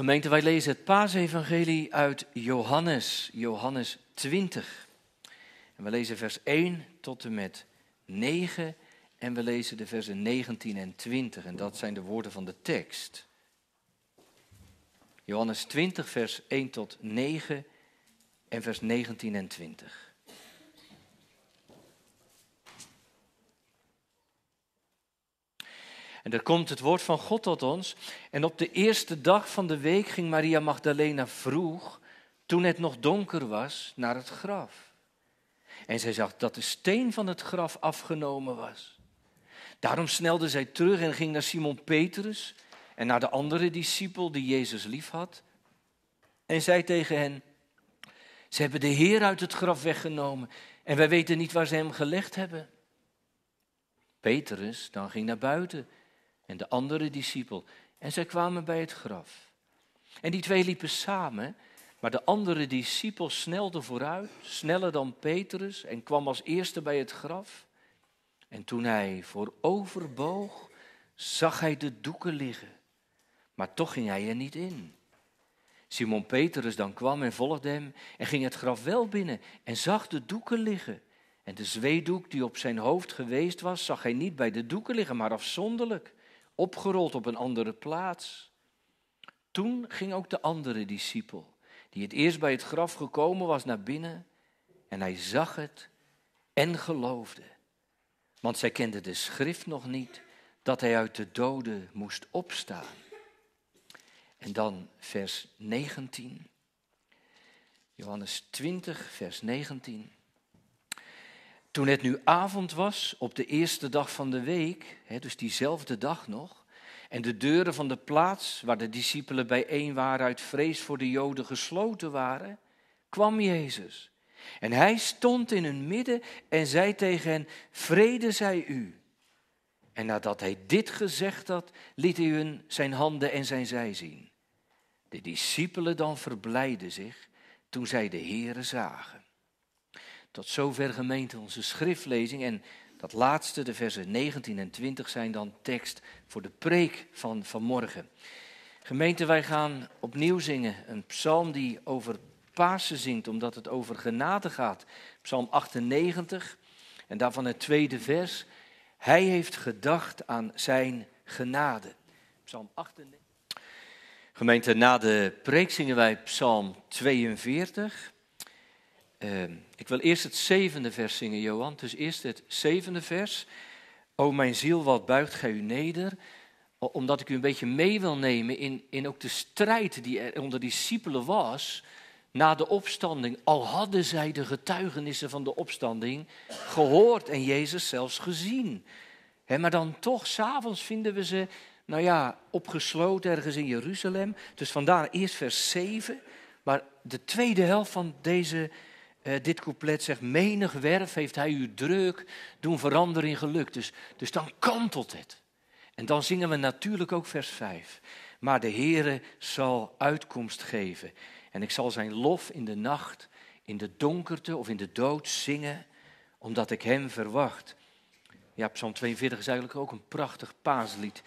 Gemeente, wij lezen het paasevangelie uit Johannes, Johannes 20. En we lezen vers 1 tot en met 9 en we lezen de versen 19 en 20 en dat zijn de woorden van de tekst. Johannes 20, vers 1 tot 9 en vers 19 en 20. En er komt het woord van God tot ons. En op de eerste dag van de week ging Maria Magdalena vroeg, toen het nog donker was, naar het graf. En zij zag dat de steen van het graf afgenomen was. Daarom snelde zij terug en ging naar Simon Petrus en naar de andere discipel die Jezus liefhad. En zei tegen hen, ze hebben de Heer uit het graf weggenomen en wij weten niet waar ze hem gelegd hebben. Petrus dan ging naar buiten en de andere discipel. En zij kwamen bij het graf. En die twee liepen samen, maar de andere discipel snelde vooruit, sneller dan Petrus, en kwam als eerste bij het graf. En toen hij vooroverboog, zag hij de doeken liggen, maar toch ging hij er niet in. Simon Petrus dan kwam en volgde hem en ging het graf wel binnen en zag de doeken liggen. En de zweedoek die op zijn hoofd geweest was, zag hij niet bij de doeken liggen, maar afzonderlijk opgerold op een andere plaats. Toen ging ook de andere discipel, die het eerst bij het graf gekomen was, naar binnen en hij zag het en geloofde. Want zij kende de schrift nog niet dat hij uit de doden moest opstaan. En dan vers 19. Johannes 20, vers 19. Toen het nu avond was, op de eerste dag van de week, dus diezelfde dag nog, en de deuren van de plaats waar de discipelen bijeen waren uit vrees voor de Joden gesloten waren, kwam Jezus. En hij stond in hun midden en zei tegen hen, vrede zij u. En nadat hij dit gezegd had, liet hij hun zijn handen en zijn zij zien. De discipelen dan verblijden zich toen zij de Here zagen. Tot zover gemeente onze schriftlezing. En dat laatste, de versen 19 en 20, zijn dan tekst voor de preek van vanmorgen. Gemeente, wij gaan opnieuw zingen een psalm die over Pasen zingt, omdat het over genade gaat. Psalm 98 en daarvan het tweede vers. Hij heeft gedacht aan zijn genade. Psalm 98. Gemeente, na de preek zingen wij Psalm 42. Ehm, ik wil eerst het zevende vers zingen, Johan. Dus eerst het zevende vers. O mijn ziel, wat buigt gij u neder? Omdat ik u een beetje mee wil nemen in, in ook de strijd die er onder discipelen was na de opstanding. Al hadden zij de getuigenissen van de opstanding gehoord en Jezus zelfs gezien. maar dan toch, s'avonds vinden we ze, nou ja, opgesloten ergens in Jeruzalem. Dus vandaar eerst vers 7. Maar de tweede helft van deze uh, dit couplet zegt, menig werf heeft hij u druk doen veranderen in geluk. Dus, dus dan kantelt het. En dan zingen we natuurlijk ook vers 5. Maar de Heere zal uitkomst geven. En ik zal zijn lof in de nacht, in de donkerte of in de dood zingen, omdat ik hem verwacht. Ja, Psalm 42 is eigenlijk ook een prachtig paaslied.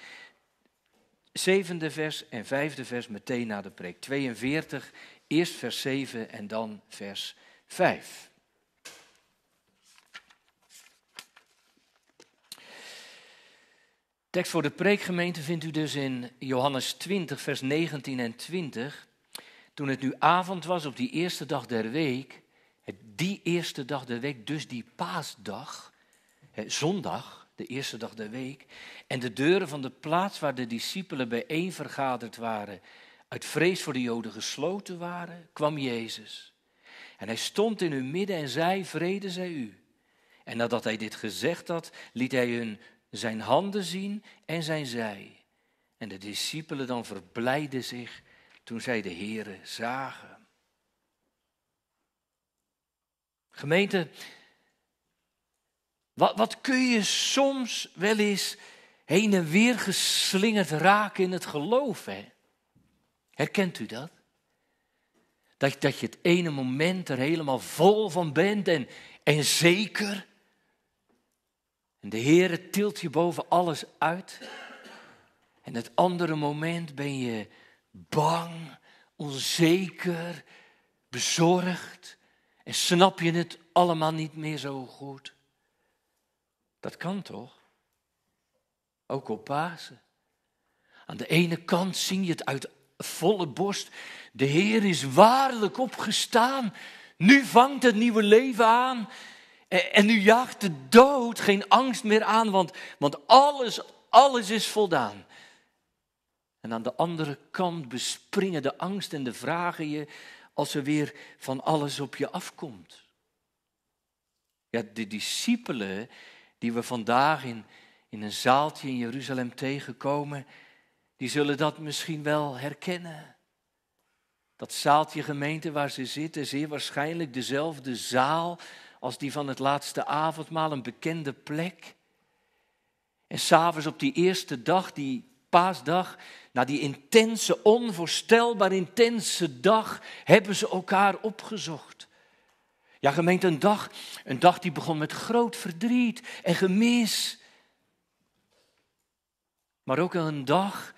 Zevende vers en vijfde vers meteen na de preek. 42, eerst vers 7 en dan vers 5. Tekst voor de preekgemeente vindt u dus in Johannes 20, vers 19 en 20. Toen het nu avond was op die eerste dag der week, die eerste dag der week, dus die paasdag, zondag, de eerste dag der week, en de deuren van de plaats waar de discipelen bijeen vergaderd waren, uit vrees voor de Joden gesloten waren, kwam Jezus. En hij stond in hun midden en zei, vrede zij u. En nadat hij dit gezegd had, liet hij hun zijn handen zien en zijn zij. En de discipelen dan verblijden zich toen zij de Here zagen. Gemeente, wat, wat kun je soms wel eens heen en weer geslingerd raken in het geloof, hè? Herkent u dat? Dat, dat je het ene moment er helemaal vol van bent en, en zeker. En de Heer tilt je boven alles uit. En het andere moment ben je bang, onzeker, bezorgd en snap je het allemaal niet meer zo goed. Dat kan toch? Ook op Pasen. Aan de ene kant zing je het uit volle borst. De Heer is waarlijk opgestaan. Nu vangt het nieuwe leven aan. En nu jaagt de dood geen angst meer aan, want, want alles, alles is voldaan. En aan de andere kant bespringen de angst en de vragen je als er weer van alles op je afkomt. Ja, de discipelen die we vandaag in, in een zaaltje in Jeruzalem tegenkomen, die zullen dat misschien wel herkennen. Dat zaaltje gemeente waar ze zitten, zeer waarschijnlijk dezelfde zaal als die van het laatste avondmaal, een bekende plek. En s'avonds op die eerste dag, die paasdag, na die intense, onvoorstelbaar intense dag, hebben ze elkaar opgezocht. Ja, gemeente, een dag, een dag die begon met groot verdriet en gemis. Maar ook een dag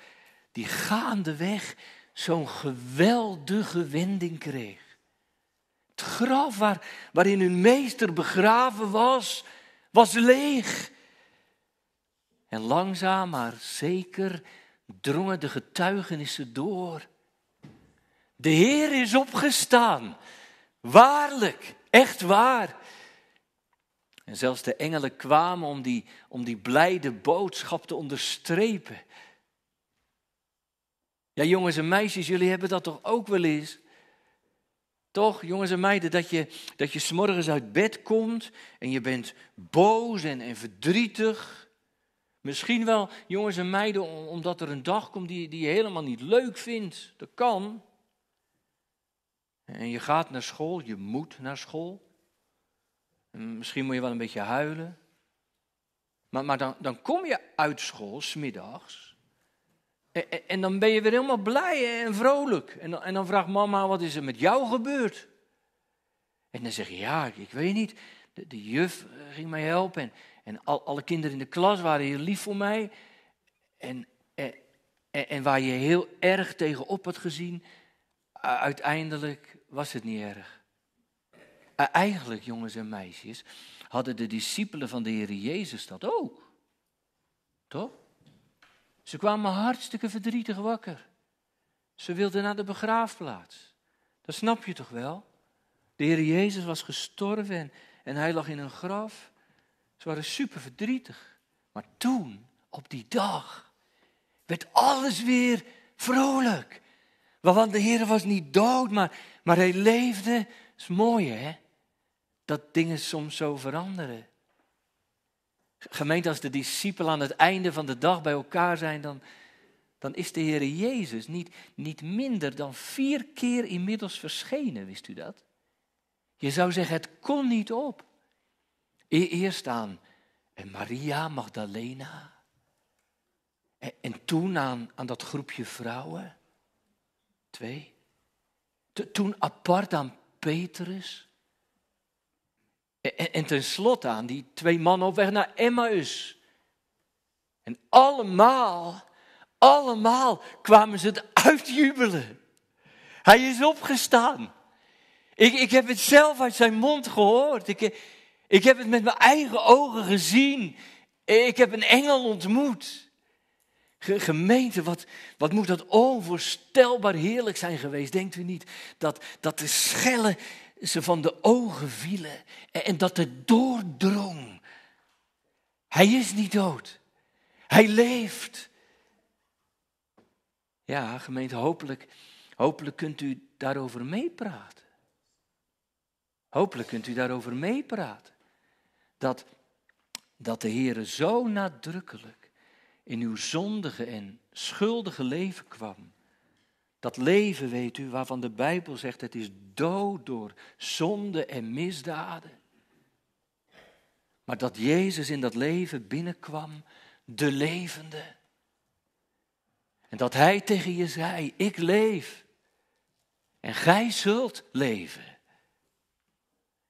die gaandeweg zo'n geweldige wending kreeg. Het graf waar, waarin hun meester begraven was, was leeg. En langzaam maar zeker drongen de getuigenissen door. De Heer is opgestaan. Waarlijk, echt waar. En zelfs de engelen kwamen om die, om die blijde boodschap te onderstrepen. Ja, jongens en meisjes, jullie hebben dat toch ook wel eens? Toch, jongens en meiden, dat je, dat je s'morgens uit bed komt en je bent boos en, en verdrietig. Misschien wel, jongens en meiden, omdat er een dag komt die, die je helemaal niet leuk vindt. Dat kan. En je gaat naar school, je moet naar school. En misschien moet je wel een beetje huilen. Maar, maar dan, dan kom je uit school, smiddags. En, dan ben je weer helemaal blij en vrolijk. En dan, en dan vraagt mama, wat is er met jou gebeurd? En dan zeg je, ja, ik, weet niet. De, de, juf eh, ging mij helpen. En, en al, alle kinderen in de klas waren heel lief voor mij. En, en, en waar je heel erg tegenop had gezien, uiteindelijk was het niet erg. Eigenlijk, jongens en meisjes, hadden de discipelen van de Heer Jezus dat ook. Toch? Ze kwamen hartstikke verdrietig wakker. Ze wilden naar de begraafplaats. Dat snap je toch wel? De Heer Jezus was gestorven en, hij lag in een graf. Ze waren super verdrietig. Maar toen, op die dag, werd alles weer vrolijk. Want de Heer was niet dood, maar, maar hij leefde. Dat is mooi, hè? Dat dingen soms zo veranderen. Gemeente, als de discipelen aan het einde van de dag bij elkaar zijn, dan, dan is de Heer Jezus niet, niet minder dan vier keer inmiddels verschenen, wist u dat? Je zou zeggen, het kon niet op. E-, eerst aan Maria Magdalena. En, en toen aan, aan dat groepje vrouwen. Twee. Toen apart aan Petrus. En, en tenslotte aan die twee mannen op weg naar Emmaus. En allemaal, allemaal kwamen ze het uitjubelen. Hij is opgestaan. Ik, ik heb het zelf uit zijn mond gehoord. Ik, ik heb het met mijn eigen ogen gezien. Ik heb een engel ontmoet. Gemeente, wat, wat moet dat onvoorstelbaar heerlijk zijn geweest. Denkt u niet dat, dat de schellen ze van de ogen vielen en dat het doordrong. Hij is niet dood. Hij leeft. Ja, gemeente, hopelijk, hopelijk kunt u daarover meepraten. Hopelijk kunt u daarover meepraten. Dat, dat de Heer zo nadrukkelijk in uw zondige en schuldige leven kwam. Dat leven, weet u, waarvan de Bijbel zegt het is dood door zonde en misdaden. Maar dat Jezus in dat leven binnenkwam, de levende. En dat Hij tegen je zei, ik leef. En gij zult leven.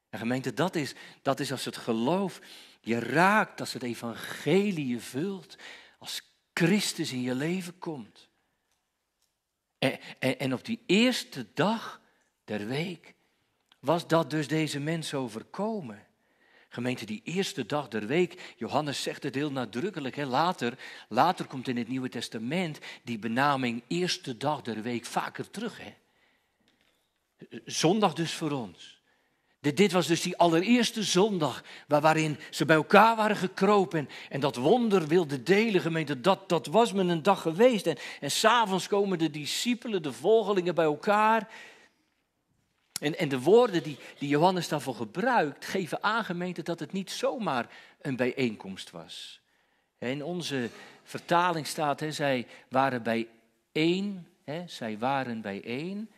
En gemeente, dat is, dat is als het geloof je raakt, als het evangelie je vult, als Christus in je leven komt. En, en, op die eerste dag der week was dat dus deze mens overkomen. Gemeente, die eerste dag der week, Johannes zegt het heel nadrukkelijk, hè, later, later komt in het Nieuwe Testament die benaming eerste dag der week vaker terug. Hè. Zondag dus voor ons. Dit was dus die allereerste zondag waarin ze bij elkaar waren gekropen en, dat wonder wilde delen, gemeente. Dat, dat was me een dag geweest. En, en s'avonds komen de discipelen, de volgelingen bij elkaar. En, en de woorden die, die Johannes daarvoor gebruikt, geven aan, gemeente, dat het niet zomaar een bijeenkomst was. In onze vertaling staat, hè, zij waren bijeen, hè, zij waren bijeen.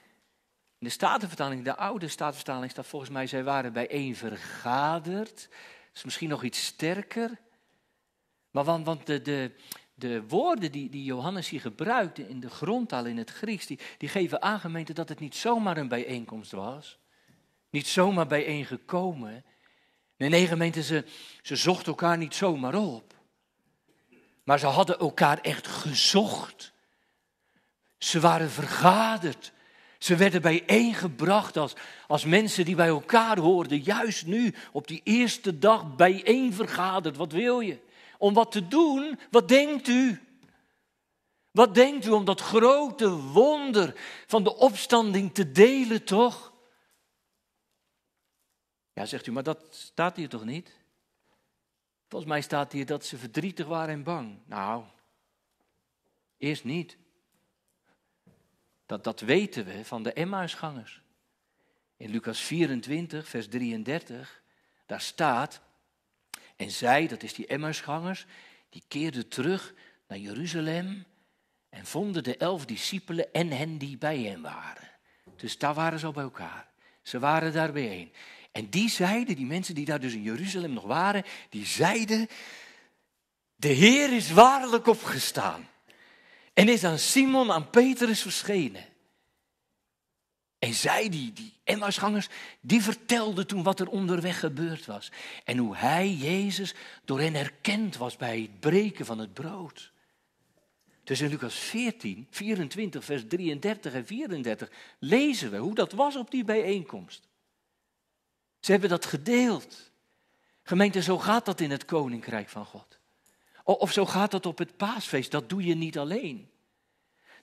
In de Statenvertaling, de oude Statenvertaling, staat volgens mij, zij waren bijeen vergaderd. Dat is misschien nog iets sterker. Maar want, want de, de, de woorden die, die Johannes hier gebruikt in de grondtaal in het Grieks, die, die geven aan dat het niet zomaar een bijeenkomst was. Niet zomaar bijeengekomen. Nee, nee gemeente, ze, ze zochten elkaar niet zomaar op. Maar ze hadden elkaar echt gezocht. Ze waren vergaderd. Ze werden bijeengebracht als, als mensen die bij elkaar hoorden, juist nu, op die eerste dag bijeen vergaderd. Wat wil je? Om wat te doen? Wat denkt u? Wat denkt u om dat grote wonder van de opstanding te delen, toch? Ja, zegt u, maar dat staat hier toch niet? Volgens mij staat hier dat ze verdrietig waren en bang. Nou, eerst niet. Dat, dat weten we van de Emmausgangers. In Lucas 24, vers 33, daar staat, en zij, dat is die Emmausgangers, die keerden terug naar Jeruzalem en vonden de elf discipelen en hen die bij hen waren. Dus daar waren ze al bij elkaar. Ze waren daar bijeen. En die zeiden, die mensen die daar dus in Jeruzalem nog waren, die zeiden, de Heer is waarlijk opgestaan. En is aan Simon, aan Petrus verschenen. En zij, die, die Emmausgangers, die vertelden toen wat er onderweg gebeurd was. En hoe hij, Jezus, door hen herkend was bij het breken van het brood. Dus in Lucas 14, 24, vers 33 en 34 lezen we hoe dat was op die bijeenkomst. Ze hebben dat gedeeld. Gemeente, zo gaat dat in het koninkrijk van God. Of zo gaat dat op het paasfeest. Dat doe je niet alleen.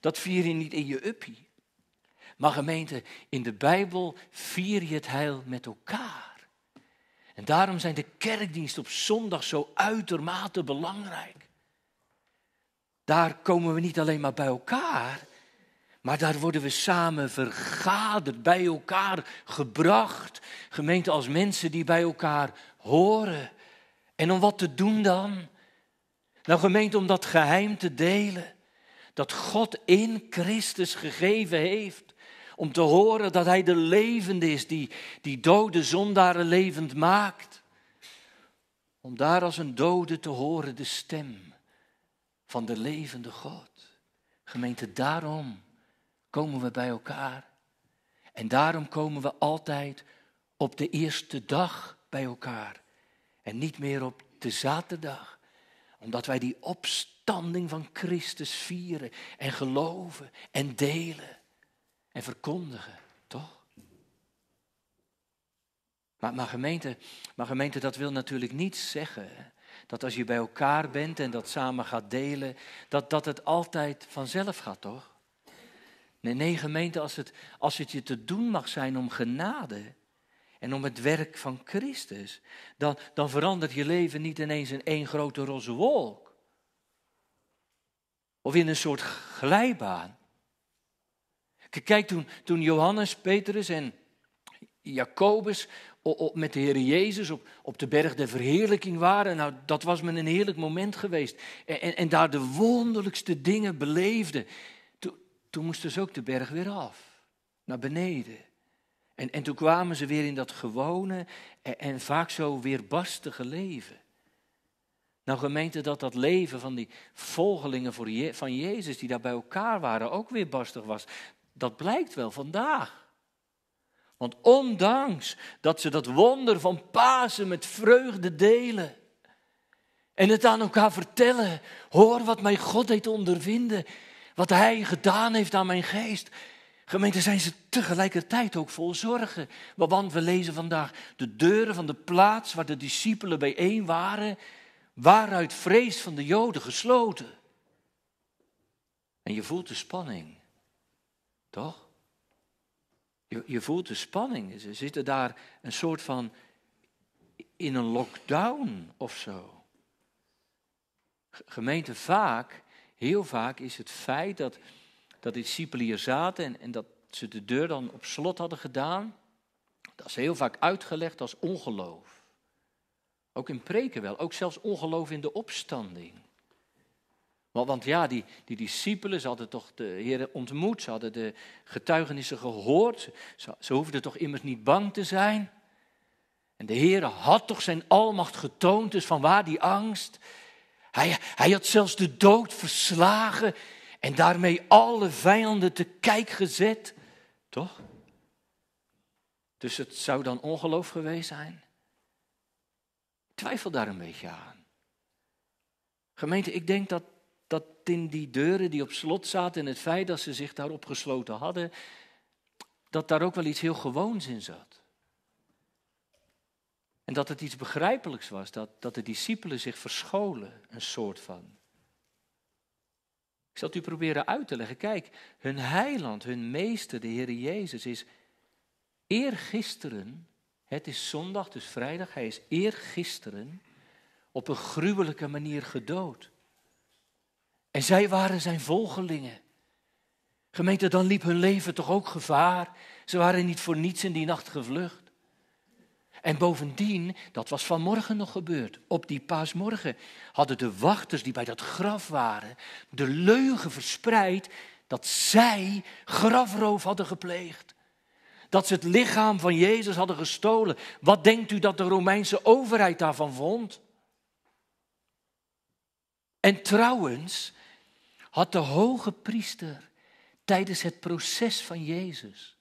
Dat vier je niet in je uppie. Maar gemeente, in de Bijbel vier je het heil met elkaar. En daarom zijn de kerkdiensten op zondag zo uitermate belangrijk. Daar komen we niet alleen maar bij elkaar, maar daar worden we samen vergaderd, bij elkaar gebracht. Gemeente als mensen die bij elkaar horen. En om wat te doen dan? Nou gemeente, om dat geheim te delen. Dat God in Christus gegeven heeft. Om te horen dat Hij de levende is die, die dode zondaren levend maakt. Om daar als een dode te horen de stem van de levende God. Gemeente, daarom komen we bij elkaar. En daarom komen we altijd op de eerste dag bij elkaar. En niet meer op de zaterdag omdat wij die opstanding van Christus vieren en geloven en delen en verkondigen, toch? Maar, gemeente, maar gemeente, dat wil natuurlijk niet zeggen dat als je bij elkaar bent en dat samen gaat delen, dat, dat het altijd vanzelf gaat, toch? Nee, nee, gemeente, als het, als het je te doen mag zijn om genade, en om het werk van Christus, dan, dan verandert je leven niet ineens in één grote roze wolk. Of in een soort glijbaan. Kijk, toen, toen Johannes, Petrus en Jacobus met de Heer Jezus op, op de berg der verheerlijking waren, nou, dat was me een heerlijk moment geweest. En, en, en daar de wonderlijkste dingen beleefden. Toen, toen moesten ze ook de berg weer af, naar beneden. En, en toen kwamen ze weer in dat gewone en, vaak zo weerbastige leven. Nou gemeente dat dat leven van die volgelingen voor van Jezus die daar bij elkaar waren ook weer bastig was. Dat blijkt wel vandaag. Want ondanks dat ze dat wonder van Pasen met vreugde delen en het aan elkaar vertellen, hoor wat mijn God deed ondervinden, Wat hij gedaan heeft aan mijn geest. Gemeente, zijn ze tegelijkertijd ook vol zorgen. Want we lezen vandaag, de deuren van de plaats waar de discipelen bijeen waren, waren uit vrees van de Joden gesloten. En je voelt de spanning, toch? Je, je voelt de spanning. Ze zitten daar een soort van in een lockdown of zo. Gemeente, vaak, heel vaak is het feit dat, dat de discipelen hier zaten en, en dat ze de deur dan op slot hadden gedaan, dat is heel vaak uitgelegd als ongeloof. Ook in preken wel, ook zelfs ongeloof in de opstanding. Want, want ja, die, die discipelen, ze hadden toch de Heer ontmoet, ze hadden de getuigenissen gehoord, ze, ze hoefden toch immers niet bang te zijn. En de Heer had toch zijn almacht getoond, dus van waar die angst? Hij, hij had zelfs de dood verslagen en daarmee alle vijanden te kijk gezet. Toch? Dus het zou dan ongeloof geweest zijn? Ik twijfel daar een beetje aan. Gemeente, ik denk dat, dat in die deuren die op slot zaten en het feit dat ze zich daarop gesloten hadden, dat daar ook wel iets heel gewoons in zat. En dat het iets begrijpelijks was, dat, dat de discipelen zich verscholen, een soort van. Ik zal het u proberen uit te leggen. Kijk, hun heiland, hun meester, de Heer Jezus, is eergisteren, het is zondag, dus vrijdag, hij is eergisteren op een gruwelijke manier gedood. En zij waren zijn volgelingen. Gemeente, dan liep hun leven toch ook gevaar. Ze waren niet voor niets in die nacht gevlucht. En bovendien, dat was vanmorgen nog gebeurd. Op die paasmorgen hadden de wachters die bij dat graf waren de leugen verspreid dat zij grafroof hadden gepleegd. Dat ze het lichaam van Jezus hadden gestolen. Wat denkt u dat de Romeinse overheid daarvan vond? En trouwens had de hoge priester tijdens het proces van Jezus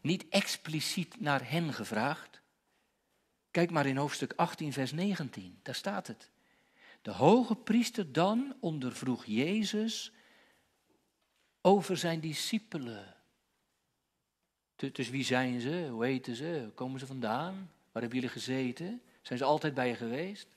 niet expliciet naar hen gevraagd. Kijk maar in hoofdstuk 18, vers 19, daar staat het. De hoge priester dan ondervroeg Jezus over zijn discipelen. Dus wie zijn ze? Hoe heten ze? Komen ze vandaan? Waar hebben jullie gezeten? Zijn ze altijd bij je geweest?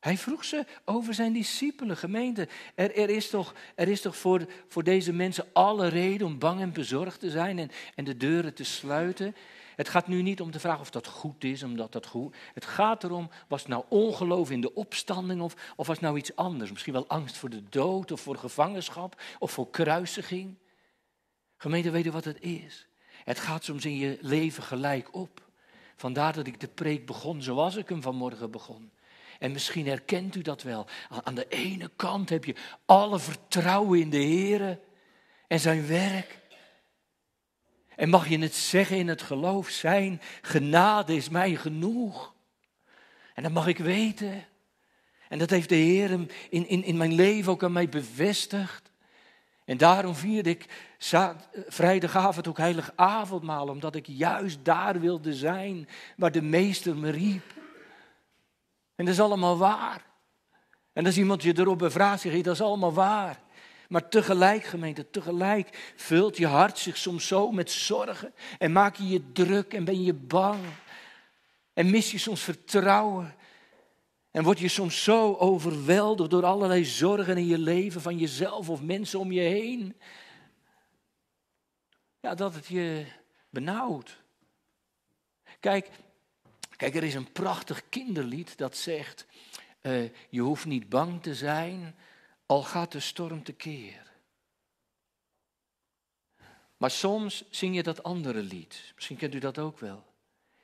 Hij vroeg ze over zijn discipelen, gemeente. Er, er, is toch, er is toch voor, voor deze mensen alle reden om bang en bezorgd te zijn en, en de deuren te sluiten. Het gaat nu niet om de vraag of dat goed is, omdat dat goed. Het gaat erom, was het nou ongeloof in de opstanding of, of was het nou iets anders? Misschien wel angst voor de dood of voor gevangenschap of voor kruisiging. Gemeente, weet je wat het is? Het gaat soms in je leven gelijk op. Vandaar dat ik de preek begon zoals ik hem vanmorgen begon. En misschien herkent u dat wel. Aan de ene kant heb je alle vertrouwen in de Heer en zijn werk. En mag je het zeggen in het geloof, zijn genade is mij genoeg. En dat mag ik weten. En dat heeft de Heer in, in, in mijn leven ook aan mij bevestigd. En daarom vierde ik vrijdagavond ook heilig avondmaal, omdat ik juist daar wilde zijn waar de meester me riep. En dat is allemaal waar. En als iemand je erop bevraagt, zeg je, dat is allemaal waar. Maar tegelijk, gemeente, tegelijk vult je hart zich soms zo met zorgen. En maak je je druk en ben je bang. En mis je soms vertrouwen. En word je soms zo overweldigd door allerlei zorgen in je leven van jezelf of mensen om je heen. Ja, dat het je benauwt. Kijk, kijk, er is een prachtig kinderlied dat zegt: uh, Je hoeft niet bang te zijn al gaat de storm tekeer. Maar soms zing je dat andere lied. Misschien kent u dat ook wel.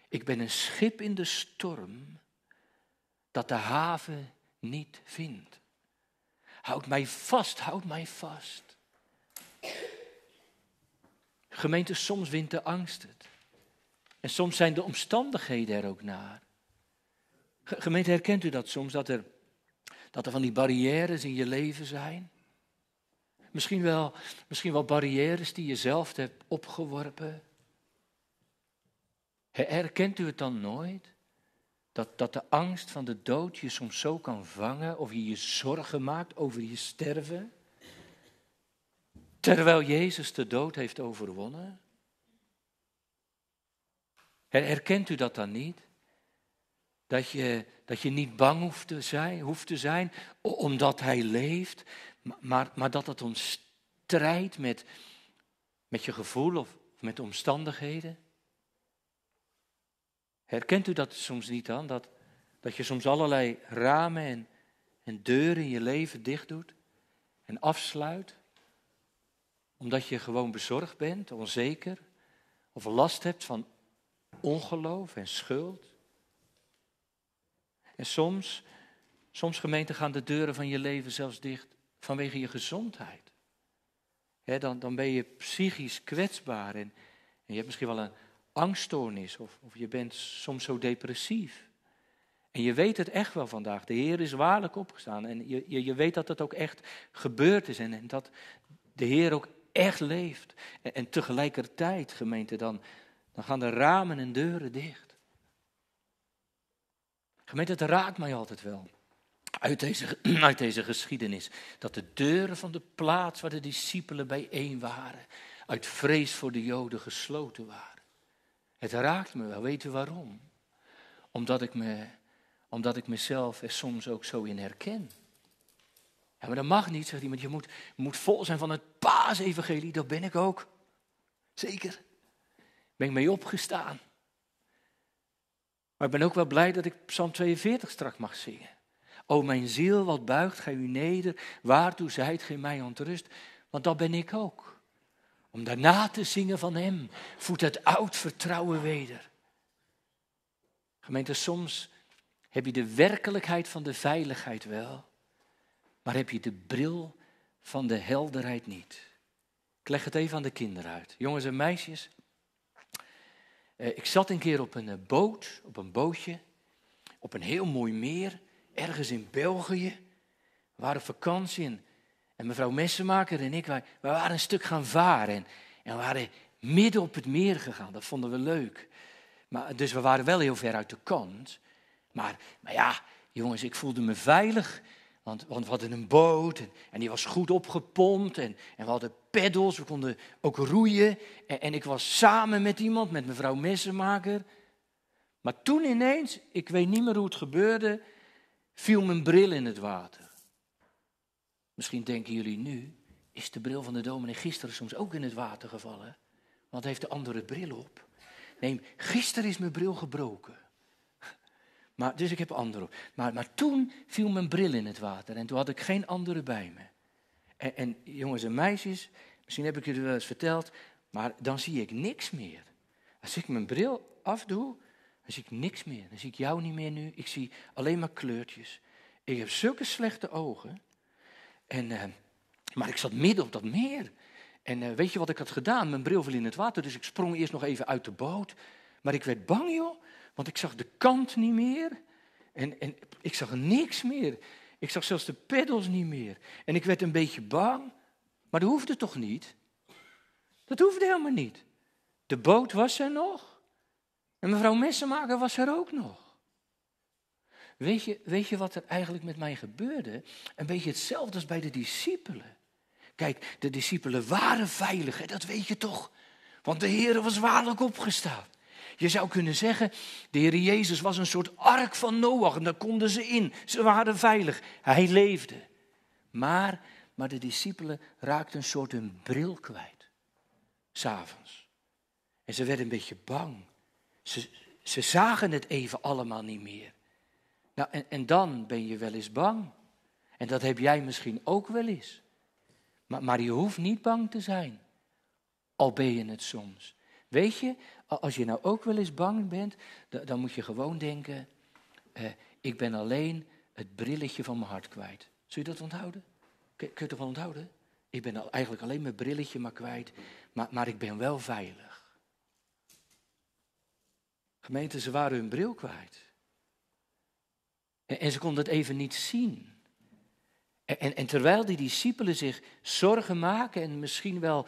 Ik ben een schip in de storm dat de haven niet vindt. Houd mij vast, houd mij vast. Gemeente, soms wint de angst het. En soms zijn de omstandigheden er ook naar. Gemeente, herkent u dat soms, dat er dat er van die barrières in je leven zijn. Misschien wel, misschien wel barrières die je zelf hebt opgeworpen. Herkent u het dan nooit? Dat, dat de angst van de dood je soms zo kan vangen of je je zorgen maakt over je sterven. terwijl Jezus de dood heeft overwonnen? Herkent u dat dan niet? Dat je, dat je niet bang hoeft te, zijn, hoeft te zijn omdat Hij leeft, maar, maar dat het ons strijdt met, met je gevoel of met omstandigheden? Herkent u dat soms niet dan? Dat, dat je soms allerlei ramen en, en deuren in je leven dicht doet en afsluit? Omdat je gewoon bezorgd bent, onzeker, of last hebt van ongeloof en schuld? En soms, soms gemeente gaan de deuren van je leven zelfs dicht vanwege je gezondheid. dan, dan ben je psychisch kwetsbaar en, en je hebt misschien wel een angststoornis of, of je bent soms zo depressief. En je weet het echt wel vandaag. De Heer is waarlijk opgestaan. En je, je, je weet dat het ook echt gebeurd is. En, en dat de Heer ook echt leeft. En, en, tegelijkertijd, gemeente, dan, dan gaan de ramen en deuren dicht. Gemeente, het raakt mij altijd wel. Uit deze, uit deze geschiedenis. Dat de deuren van de plaats waar de discipelen bijeen waren. Uit vrees voor de Joden gesloten waren. Het raakt me wel. Weet u waarom? Omdat ik, me, omdat ik mezelf er soms ook zo in herken. Ja, maar dat mag niet, zegt iemand. Je moet, moet vol zijn van het paasevangelie. Dat ben ik ook. Zeker. Ben ik mee opgestaan. Maar ik ben ook wel blij dat ik Psalm 42 straks mag zingen. O mijn ziel, wat buigt gij u neder, waartoe zijt gij mij ontrust? Want dat ben ik ook. Om daarna te zingen van Hem, voedt het oud vertrouwen weder. Gemeente, soms heb je de werkelijkheid van de veiligheid wel, maar heb je de bril van de helderheid niet. Ik leg het even aan de kinderen uit. Jongens en meisjes, ik zat een keer op een eh, boot, op een bootje, op een heel mooi meer, ergens in België. We waren vakantie en en mevrouw Messenmaker en ik, wij, wij waren een stuk gaan varen. En, en, we waren midden op het meer gegaan. Dat vonden we leuk. Maar, dus we waren wel heel ver uit de kant. Maar, maar ja, jongens, ik voelde me veilig. Want, want we hadden een boot en, en, die was goed opgepompt. En, en we hadden peddels, we konden ook roeien. En, en ik was samen met iemand, met mevrouw Messenmaker. Maar toen ineens, ik weet niet meer hoe het gebeurde, viel mijn bril in het water. Misschien denken jullie nu, is de bril van de dominee gisteren soms ook in het water gevallen? Want heeft de andere bril op. Nee, gisteren is mijn bril gebroken. Maar, dus ik heb andere op. Maar, maar toen viel mijn bril in het water en toen had ik geen andere bij me. En, en jongens en meisjes, misschien heb ik jullie wel eens verteld, maar dan zie ik niks meer. Als ik mijn bril afdoe, dan zie ik niks meer. Dan zie ik jou niet meer nu. Ik zie alleen maar kleurtjes. Ik heb zulke slechte ogen. En, uh, maar ik zat midden op dat meer. En uh, weet je wat ik had gedaan? Mijn bril viel in het water, dus ik sprong eerst nog even uit de boot. Maar ik werd bang, joh, want ik zag de kant niet meer. En, en ik zag niks meer. Ik zag zelfs de peddels niet meer. En ik werd een beetje bang. Maar dat hoefde toch niet? Dat hoefde helemaal niet. De boot was er nog. En mevrouw Messenmaker was er ook nog. Weet je, weet je wat er eigenlijk met mij gebeurde? Een beetje hetzelfde als bij de discipelen. Kijk, de discipelen waren veilig, hè? dat weet je toch? Want de Heer was waarlijk opgestaan. Je zou kunnen zeggen, de Heer Jezus was een soort ark van Noach en daar konden ze in. Ze waren veilig. Hij leefde. Maar, maar de discipelen raakten een soort een bril kwijt. S'avonds. En ze werden een beetje bang. Ze, ze zagen het even allemaal niet meer. Nou, en, en dan ben je wel eens bang. En dat heb jij misschien ook wel eens. Maar, maar je hoeft niet bang te zijn. Al ben je het soms. Weet je, als je nou ook wel eens bang bent, dan, moet je gewoon denken: eh, ik ben alleen het brilletje van mijn hart kwijt. Zul je dat onthouden? Kun, kun je het ervan onthouden? Ik ben eigenlijk alleen mijn brilletje maar kwijt, maar, maar ik ben wel veilig. Gemeente, ze waren hun bril kwijt. En ze konden het even niet zien. En, en, terwijl die discipelen zich zorgen maken en misschien wel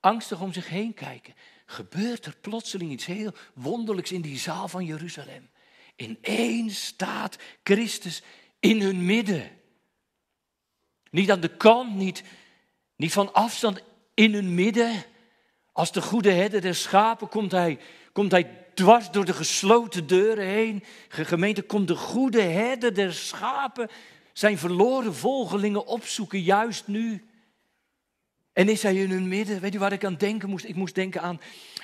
angstig om zich heen kijken, gebeurt er plotseling iets heel wonderlijks in die zaal van Jeruzalem. Ineens staat Christus in hun midden. Niet aan de kant, niet, niet van afstand, in hun midden. Als de goede herder der schapen komt hij, komt hij dwars door de gesloten deuren heen. Gemeente, komt de goede herder der schapen zijn verloren volgelingen opzoeken, juist nu. En is hij in hun midden? Weet u waar ik aan denken moest? Ik moest denken aan,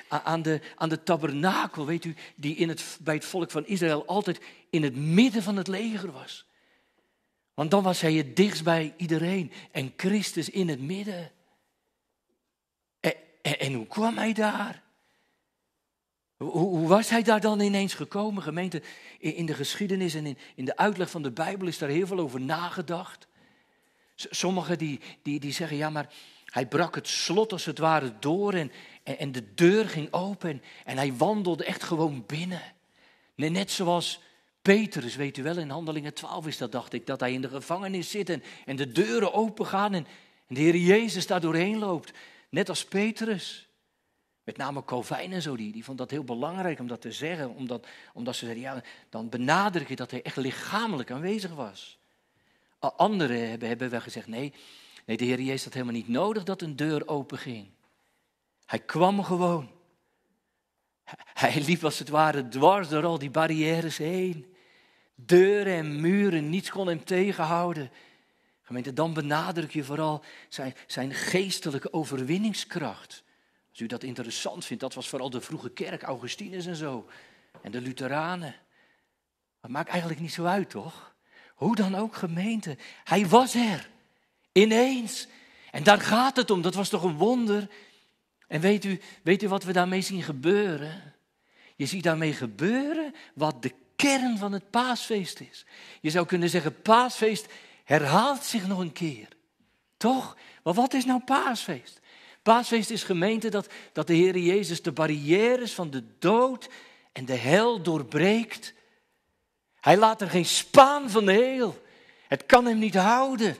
aan, de, aan de tabernakel, weet u, die in het, bij het volk van Israël altijd in het midden van het leger was. Want dan was hij het dichtst bij iedereen en Christus in het midden. En, en, hoe kwam hij daar? Hoe, hoe, was hij daar dan ineens gekomen? Gemeente, in, in de geschiedenis en in, in de uitleg van de Bijbel is daar heel veel over nagedacht. Sommigen die, die, die zeggen, ja, maar hij brak het slot als het ware door en, en, de deur ging open en hij wandelde echt gewoon binnen. Net zoals Petrus, weet u wel, in Handelingen 12 is dat, dacht ik, dat hij in de gevangenis zit en, en de deuren open gaan en, en de Heer Jezus daar doorheen loopt. Net als Petrus. Met name Calvijn en zo, die, die vond dat heel belangrijk om dat te zeggen. Omdat, omdat ze zeiden, ja, dan benadruk je dat hij echt lichamelijk aanwezig was. Anderen hebben, hebben wel gezegd, nee, nee, de Heer Jezus had helemaal niet nodig dat een deur open ging. Hij kwam gewoon. Hij liep als het ware dwars door al die barrières heen. Deuren en muren, niets kon hem tegenhouden. Gemeente, dan benadruk je vooral zijn, zijn geestelijke overwinningskracht. Als u dat interessant vindt, dat was vooral de vroege kerk, Augustinus en zo. En de Lutheranen. Dat maakt eigenlijk niet zo uit, toch? Hoe dan ook, gemeente. Hij was er. Ineens. En daar gaat het om. Dat was toch een wonder. En weet u, weet u wat we daarmee zien gebeuren? Je ziet daarmee gebeuren wat de kern van het paasfeest is. Je zou kunnen zeggen, paasfeest herhaalt zich nog een keer. Toch? Maar wat is nou paasfeest? Paasfeest is gemeente dat, dat de Heer Jezus de barrières van de dood en de hel doorbreekt. Hij laat er geen spaan van de heel. Het kan hem niet houden.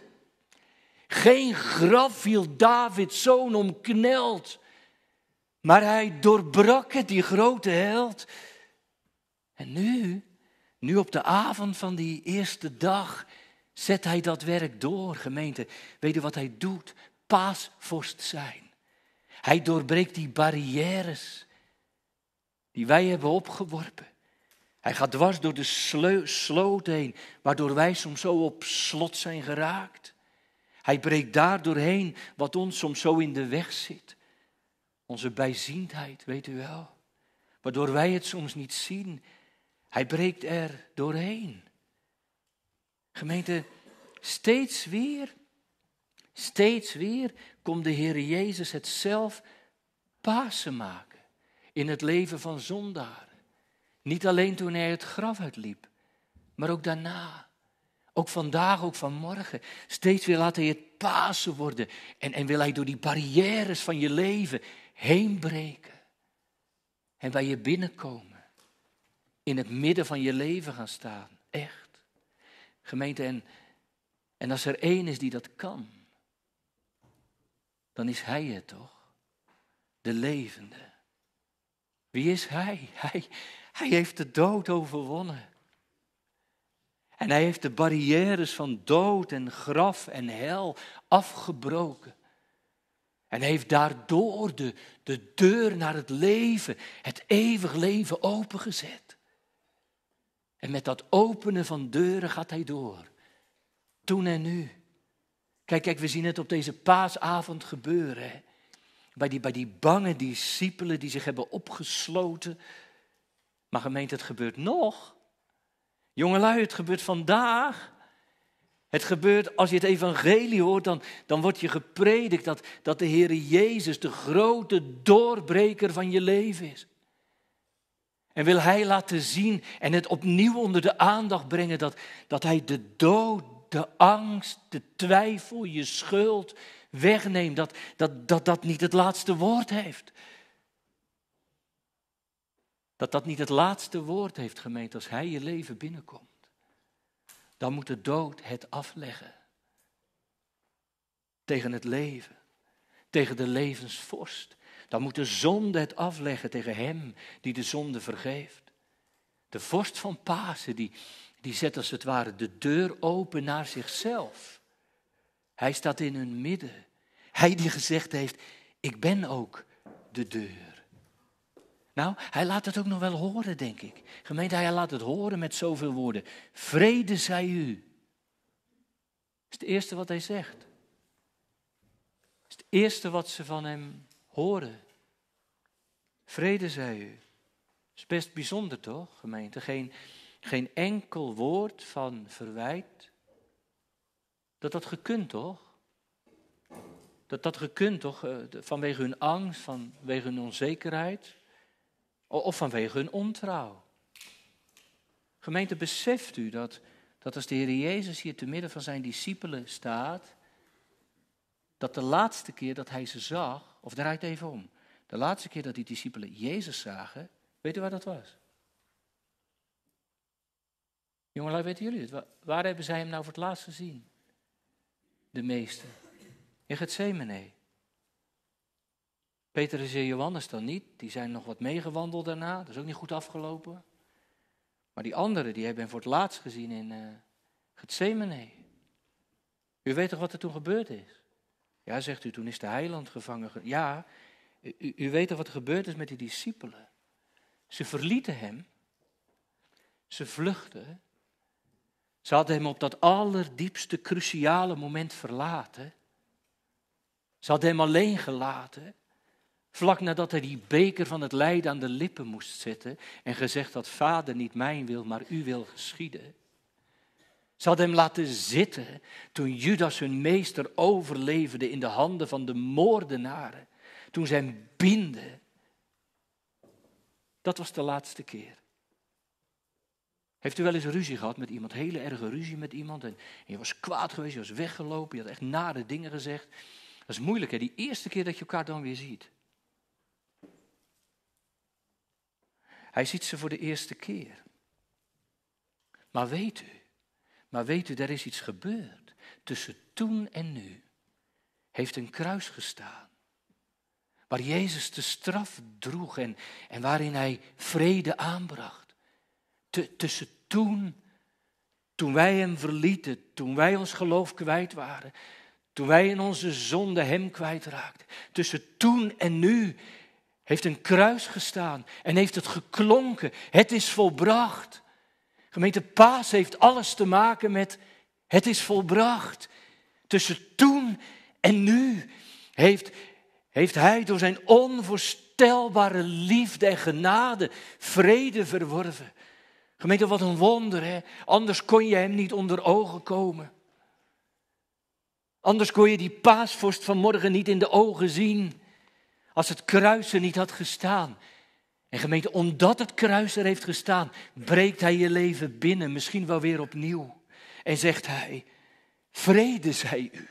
Geen graf viel Davids zoon omkneld. Maar hij doorbrak het, die grote held. En nu, nu op de avond van die eerste dag, zet hij dat werk door, gemeente. Weet je wat hij doet? Paasvorst zijn. Hij doorbreekt die barrières die wij hebben opgeworpen. Hij gaat dwars door de sloot heen, waardoor wij soms zo op slot zijn geraakt. Hij breekt daar doorheen wat ons soms zo in de weg zit. Onze bijziendheid, weet u wel. Waardoor wij het soms niet zien. Hij breekt er doorheen. Gemeente, steeds weer, steeds weer komt de Heer Jezus het zelf Pasen maken in het leven van zondaren. Niet alleen toen hij het graf uitliep, maar ook daarna. Ook vandaag, ook vanmorgen. Steeds weer laat hij het Pasen worden. En, en wil hij door die barrières van je leven heen breken. En bij je binnenkomen. In het midden van je leven gaan staan. Echt. Gemeente, en, en als er één is die dat kan, dan is hij het toch? De levende. Wie is hij? Hij, hij heeft de dood overwonnen. En hij heeft de barrières van dood en graf en hel afgebroken. En heeft daardoor de, de deur naar het leven, het eeuwig leven opengezet. En met dat openen van deuren gaat hij door. Toen en nu. Kijk, kijk, we zien het op deze paasavond gebeuren. Bij, die, bij die bange discipelen die zich hebben opgesloten. Maar gemeente, het gebeurt nog. Jongelui, het gebeurt vandaag. Het gebeurt, als je het evangelie hoort, dan, dan wordt je gepredikt dat, dat de Heer Jezus de grote doorbreker van je leven is. En wil Hij laten zien en het opnieuw onder de aandacht brengen dat, dat Hij de dood, de angst, de twijfel, je schuld wegneemt. Dat dat, dat dat niet het laatste woord heeft. Dat dat niet het laatste woord heeft, gemeend, als Hij je leven binnenkomt dan moet de dood het afleggen. Tegen het leven, tegen de levensvorst. Dan moet de zonde het afleggen tegen hem die de zonde vergeeft. De vorst van Pasen, die, die zet als het ware de deur open naar zichzelf. Hij staat in hun midden. Hij die gezegd heeft, ik ben ook de deur. Nou, hij laat het ook nog wel horen, denk ik. Gemeente, hij laat het horen met zoveel woorden. Vrede zij u. Dat is het eerste wat hij zegt. Dat is het eerste wat ze van hem horen. Vrede zij u. Dat is best bijzonder toch, gemeente? Geen, geen enkel woord van verwijt. Dat dat gekund toch? Dat dat gekund toch, eh, vanwege hun angst, vanwege hun onzekerheid of vanwege hun ontrouw. Gemeente, beseft u dat, dat als de Heer Jezus hier te midden van zijn discipelen staat, dat de laatste keer dat hij ze zag, of draait even om, de laatste keer dat die discipelen Jezus zagen, weet u waar dat was? Jongelui, weten jullie het? Waar hebben zij hem nou voor het laatst gezien? De meesten in Gethsemane. Petrus en Johannes dan niet, die zijn nog wat meegewandeld daarna, dat is ook niet goed afgelopen. Maar die anderen, die hebben hem voor het laatst gezien in uh, Gethsemane. U weet toch wat er toen gebeurd is? Ja, zegt u, toen is de heiland gevangen. Ja, u, u weet toch wat er gebeurd is met die discipelen? Ze verlieten hem. Ze vluchtten. Ze hadden hem op dat allerdiepste, cruciale moment verlaten. Ze had hem alleen gelaten, vlak nadat hij die beker van het lijden aan de lippen moest zetten en gezegd had, Vader, niet mijn wil, maar uw wil geschieden. Ze had hem laten zitten toen Judas hun meester overleefde in de handen van de moordenaren, toen ze hem binden. Dat was de laatste keer. Heeft u wel eens ruzie gehad met iemand, hele erge ruzie met iemand en je was kwaad geweest, je was weggelopen, je had echt nare dingen gezegd. Dat is moeilijk, hè? Die eerste keer dat je elkaar dan weer ziet. Hij ziet ze voor de eerste keer. Maar weet u, maar weet u, er is iets gebeurd. Tussen toen en nu heeft een kruis gestaan. Waar Jezus de straf droeg en, en waarin hij vrede aanbracht. tussen toen, toen wij hem verlieten, toen wij ons geloof kwijt waren, toen wij in onze zonde Hem kwijtraakten. Tussen toen en nu heeft een kruis gestaan en heeft het geklonken. Het is volbracht. Gemeente Paas heeft alles te maken met het is volbracht. Tussen toen en nu heeft, heeft Hij door zijn onvoorstelbare liefde en genade vrede verworven. Gemeente, wat een wonder, hè? Anders kon je Hem niet onder ogen komen. Anders kon je die paasvorst vanmorgen niet in de ogen zien. Als het kruis er niet had gestaan. En gemeente, omdat het kruis er heeft gestaan, breekt hij je leven binnen, misschien wel weer opnieuw. En zegt hij, vrede zij u.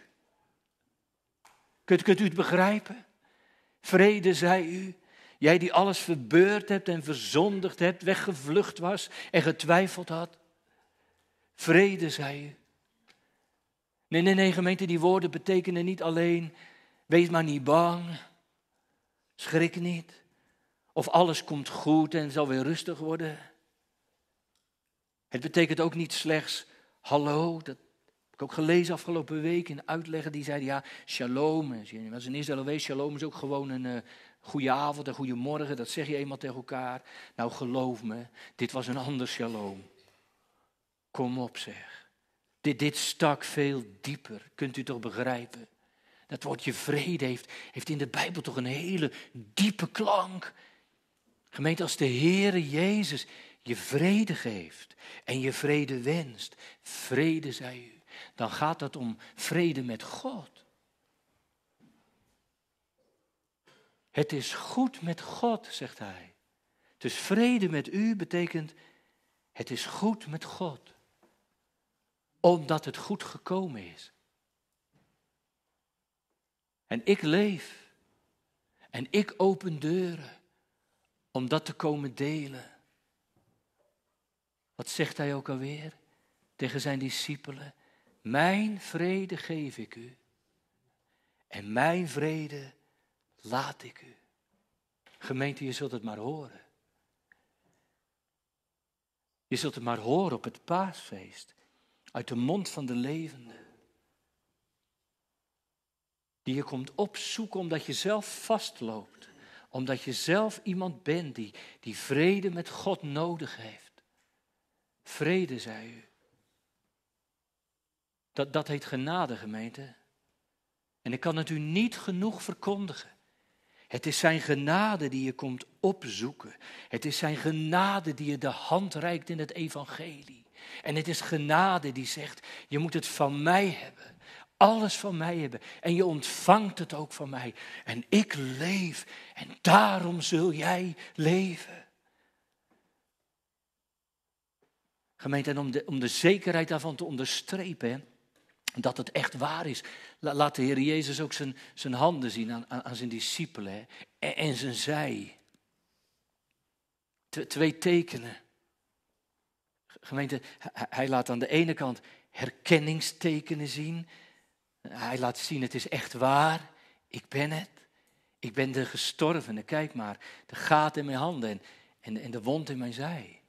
Kunt, kunt u het begrijpen? Vrede zij u. Jij die alles verbeurd hebt en verzondigd hebt, weggevlucht was en getwijfeld had. Vrede zij u. Nee, nee, nee, gemeente, die woorden betekenen niet alleen, wees maar niet bang, schrik niet, of alles komt goed en zal weer rustig worden. Het betekent ook niet slechts, hallo, dat heb ik ook gelezen afgelopen week in uitleggen, die zeiden ja, shalom. Als in Israël wees, shalom is ook gewoon een uh, goede avond en goede morgen, dat zeg je eenmaal tegen elkaar. Nou geloof me, dit was een ander shalom. Kom op zeg. Dit, dit stak veel dieper, kunt u toch begrijpen? Dat woordje vrede heeft, heeft in de Bijbel toch een hele diepe klank. Gemeente, als de Heere Jezus je vrede geeft en je vrede wenst, vrede zij u, dan gaat het om vrede met God. Het is goed met God, zegt hij. Dus vrede met u betekent, het is goed met God omdat het goed gekomen is. En ik leef. En ik open deuren om dat te komen delen. Wat zegt hij ook alweer tegen zijn discipelen? Mijn vrede geef ik u. En mijn vrede laat ik u. Gemeente, je zult het maar horen. Je zult het maar horen op het paasfeest uit de mond van de levende. Die je komt opzoeken omdat je zelf vastloopt. Omdat je zelf iemand bent die, die vrede met God nodig heeft. Vrede, zei u. Dat, dat heet genade, gemeente. En ik kan het u niet genoeg verkondigen. Het is zijn genade die je komt opzoeken. Het is zijn genade die je de hand reikt in het evangelie. En het is genade die zegt, je moet het van mij hebben. Alles van mij hebben. En je ontvangt het ook van mij. En ik leef. En daarom zul jij leven. Gemeente, en om de, om de zekerheid daarvan te onderstrepen dat het echt waar is. Laat de Heer Jezus ook zijn, zijn handen zien aan, aan, zijn discipelen hè? En, en, zijn zij. twee tekenen. Gemeente, hij laat aan de ene kant herkenningstekenen zien. Hij laat zien, het is echt waar. Ik ben het. Ik ben de gestorvene. Kijk maar, de gaten in mijn handen en, en, en de wond in mijn zij.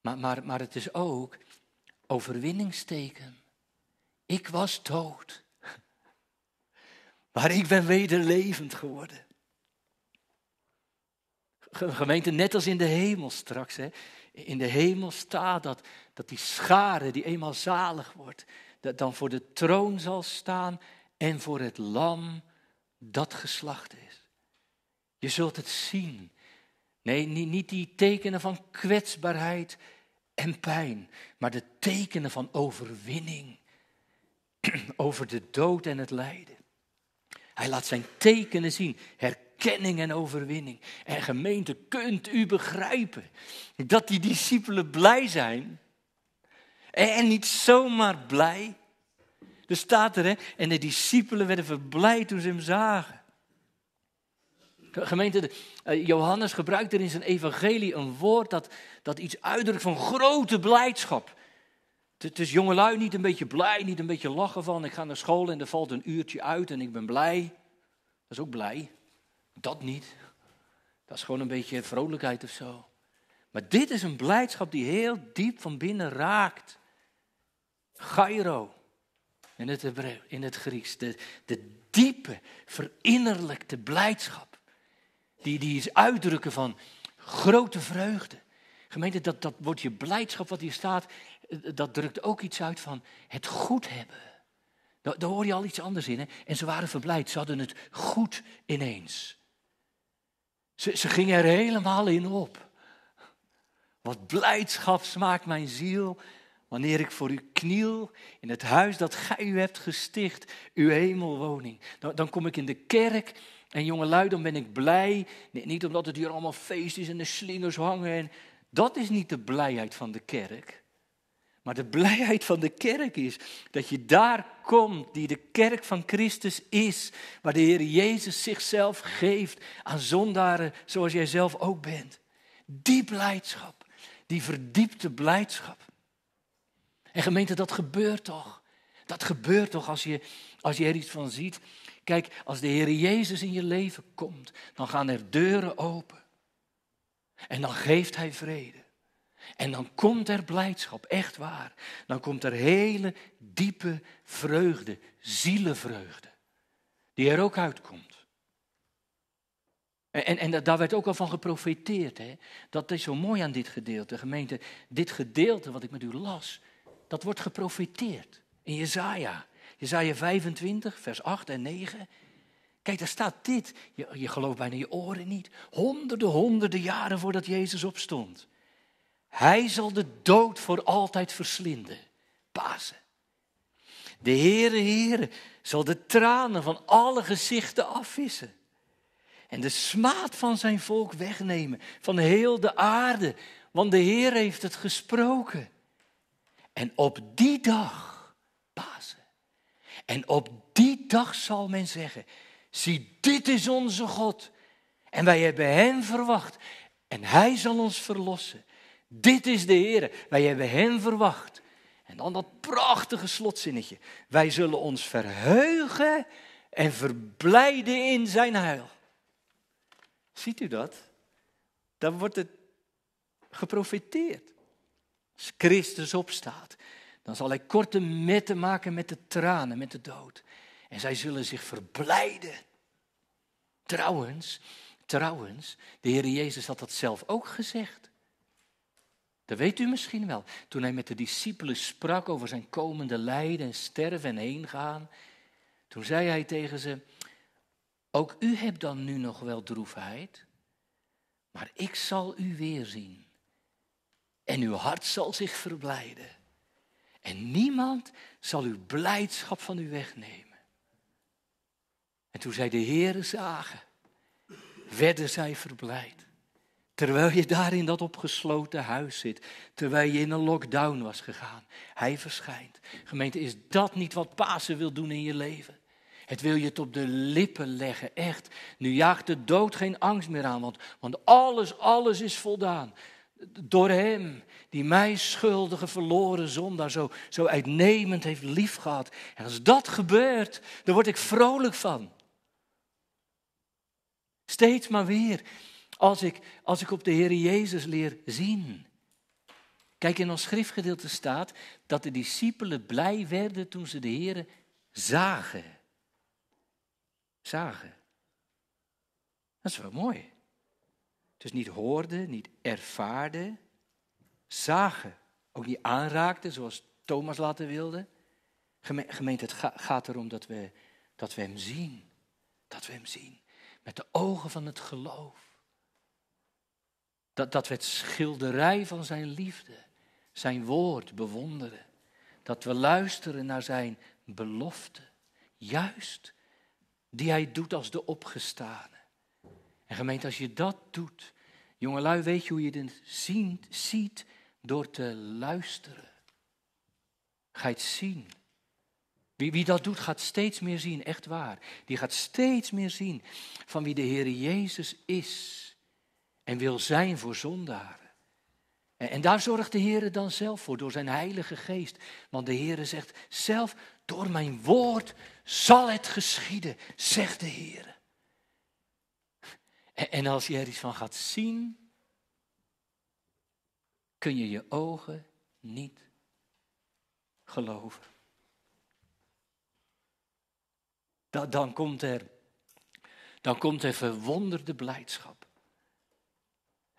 Maar, maar, maar het is ook overwinningsteken. Ik was dood. Maar ik ben weder levend geworden. Gemeente, net als in de hemel straks. Hè. In de hemel staat dat, dat die schare die eenmaal zalig wordt, dat dan voor de troon zal staan en voor het lam dat geslacht is. Je zult het zien. Nee, niet, die tekenen van kwetsbaarheid en pijn, maar de tekenen van overwinning over de dood en het lijden. Hij laat zijn tekenen zien, herkenning en overwinning. En gemeente, kunt u begrijpen dat die discipelen blij zijn? En niet zomaar blij. Er staat er, hè, en de discipelen werden verblijd toen ze hem zagen. Gemeente, eh, Johannes gebruikt er in zijn evangelie een woord dat, dat iets uitdrukt van grote blijdschap. Het is jongelui niet een beetje blij, niet een beetje lachen van ik ga naar school en er valt een uurtje uit en ik ben blij. Dat is ook blij. Dat niet. Dat is gewoon een beetje vrolijkheid of zo. Maar dit is een blijdschap die heel diep van binnen raakt. Gairo in het, het Grieks. De, de diepe, verinnerlijkte blijdschap. Die, die is uitdrukken van grote vreugde. Gemeente, dat, dat wordt je blijdschap wat hier staat dat drukt ook iets uit van het goed hebben. Daar, daar hoor je al iets anders in. Hè? En ze waren verblijd, ze hadden het goed ineens. Ze, ze gingen er helemaal in op. Wat blijdschap smaakt mijn ziel wanneer ik voor u kniel in het huis dat gij u hebt gesticht, uw hemelwoning. Dan, dan kom ik in de kerk en jongelui, dan ben ik blij. Nee, niet omdat het hier allemaal feest is en de slingers hangen. En, dat is niet de blijheid van de kerk. Maar de blijheid van de kerk is dat je daar komt, die de kerk van Christus is, waar de Heer Jezus zichzelf geeft aan zondaren zoals jij zelf ook bent. Die blijdschap, die verdiepte blijdschap. En gemeente, dat gebeurt toch? Dat gebeurt toch als je, als je er iets van ziet? Kijk, als de Heer Jezus in je leven komt, dan gaan er deuren open. En dan geeft Hij vrede. En dan komt er blijdschap, echt waar. Dan komt er hele diepe vreugde, zielenvreugde, die er ook uitkomt. En, en, en, daar werd ook al van geprofeteerd. Hè? Dat is zo mooi aan dit gedeelte, gemeente. Dit gedeelte wat ik met u las, dat wordt geprofeteerd in Jezaja. Jezaja 25, vers 8 en 9. Kijk, daar staat dit. Je, je gelooft bijna je oren niet. Honderden, honderden jaren voordat Jezus opstond. Hij zal de dood voor altijd verslinden. Pasen. De Heere, Heere zal de tranen van alle gezichten afvissen. En de smaad van zijn volk wegnemen, van heel de aarde. Want de Heer heeft het gesproken. En op die dag, Pasen. En op die dag zal men zeggen, zie dit is onze God. En wij hebben hem verwacht. En hij zal ons verlossen. Dit is de Heer. Wij hebben Hem verwacht. En dan dat prachtige slotzinnetje. Wij zullen ons verheugen en verblijden in zijn heil. Ziet u dat? Dan wordt het geprofiteerd. Als Christus opstaat, dan zal hij korte metten maken met de tranen, met de dood. En zij zullen zich verblijden. Trouwens, trouwens, de Heer Jezus had dat zelf ook gezegd. Dat weet u misschien wel. Toen hij met de discipelen sprak over zijn komende lijden en sterven en heen gaan. Toen zei hij tegen ze, ook u hebt dan nu nog wel droefheid, maar ik zal u weer zien. En uw hart zal zich verblijden. En niemand zal uw blijdschap van u wegnemen. En toen zij de Heere zagen, werden zij verblijd. Terwijl je daar in dat opgesloten huis zit, terwijl je in een lockdown was gegaan. Hij verschijnt. Gemeente, is dat niet wat Pasen wil doen in je leven? Het wil je het op de lippen leggen, echt. Nu jaagt de dood geen angst meer aan, want, want alles, alles is voldaan. Door Hem, die mij schuldige, verloren zondaar zo, zo uitnemend heeft liefgehad. En als dat gebeurt, dan word ik vrolijk van. Steeds maar weer, als ik, als ik op de Heer Jezus leer zien. Kijk, in ons schriftgedeelte staat dat de discipelen blij werden toen ze de Heer zagen zagen. Dat is wel mooi. Dus niet hoorden, niet ervaarden, zagen. Ook niet aanraakten zoals Thomas laten wilde. Gemeente, het gaat erom dat we, dat we hem zien. Dat we hem zien. Met de ogen van het geloof. Dat, dat we het schilderij van zijn liefde, zijn woord bewonderen. Dat we luisteren naar zijn belofte. Juist die hij doet als de opgestane. En gemeente, als je dat doet, jongelui, weet je hoe je het ziet, ziet door te luisteren. Ga je het zien. Wie, wie dat doet, gaat steeds meer zien, echt waar. Die gaat steeds meer zien van wie de Heer Jezus is en wil zijn voor zondaren. En, en daar zorgt de Heer dan zelf voor, door zijn Heilige Geest. Want de Heer zegt zelf, door mijn woord zal het geschieden, zegt de Heer. En als je er iets van gaat zien, kun je je ogen niet geloven. Dan, komt er, dan komt er verwonderde blijdschap.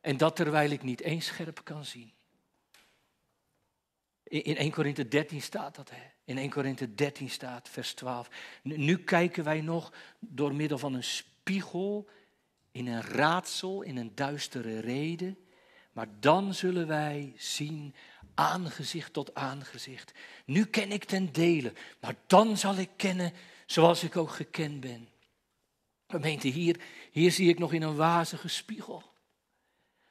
En dat terwijl ik niet eens scherp kan zien. In 1 Korinthe 13 staat dat. Hè? In 1 Korinthe 13 staat, vers 12. Nu, kijken wij nog door middel van een spiegel, in een raadsel, in een duistere reden. Maar dan zullen wij zien aangezicht tot aangezicht. Nu ken ik ten dele, maar dan zal ik kennen zoals ik ook gekend ben. Gemeente, hier, hier zie ik nog in een wazige spiegel.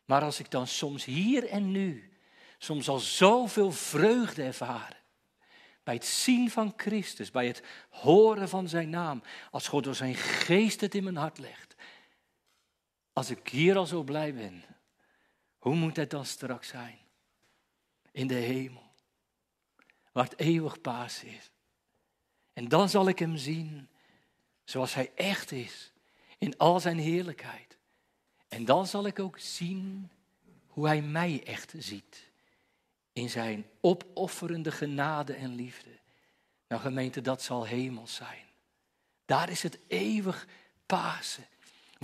Maar als ik dan soms hier en nu, soms al zoveel vreugde ervaren, bij het zien van Christus, bij het horen van zijn naam, als God door zijn geest het in mijn hart legt. Als ik hier al zo blij ben, hoe moet het dan straks zijn? In de hemel, waar het eeuwig paas is. En dan zal ik hem zien zoals hij echt is, in al zijn heerlijkheid. En dan zal ik ook zien hoe hij mij echt ziet in zijn opofferende genade en liefde. Nou gemeente, dat zal hemel zijn. Daar is het eeuwig Pasen.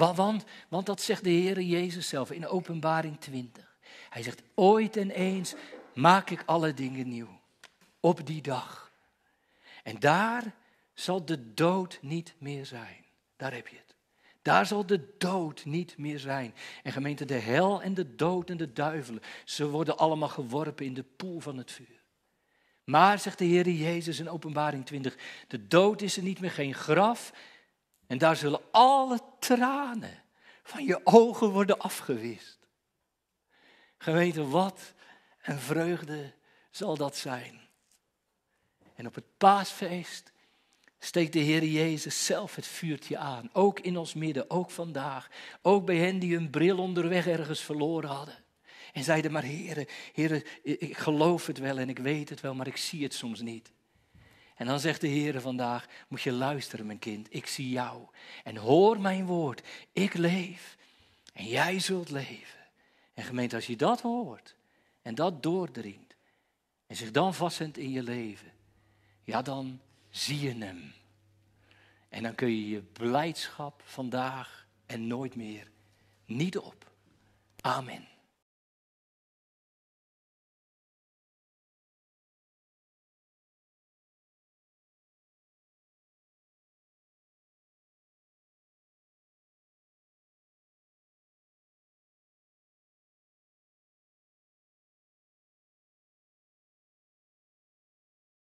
Want, want dat zegt de Heere Jezus zelf in openbaring 20. Hij zegt, ooit en eens maak ik alle dingen nieuw. Op die dag. En daar zal de dood niet meer zijn. Daar heb je het. Daar zal de dood niet meer zijn. En gemeente, de hel en de dood en de duivelen, ze worden allemaal geworpen in de poel van het vuur. Maar, zegt de Heer Jezus in Openbaring 20, de dood is er niet meer, geen graf. En daar zullen alle tranen van je ogen worden afgewist. Gemeente, wat een vreugde zal dat zijn. En op het paasfeest steekt de Heer Jezus zelf het vuurtje aan. Ook in ons midden, ook vandaag. Ook bij hen die hun bril onderweg ergens verloren hadden. En zeiden maar, Heer, Heer, ik geloof het wel en ik weet het wel, maar ik zie het soms niet. En dan zegt de Heer vandaag, moet je luisteren mijn kind, ik zie jou. En hoor mijn woord, ik leef en jij zult leven. En gemeente, als je dat hoort en dat doordringt en zich dan vastzendt in je leven, ja dan zie je hem. En dan kun je je blijdschap vandaag en nooit meer niet op. Amen.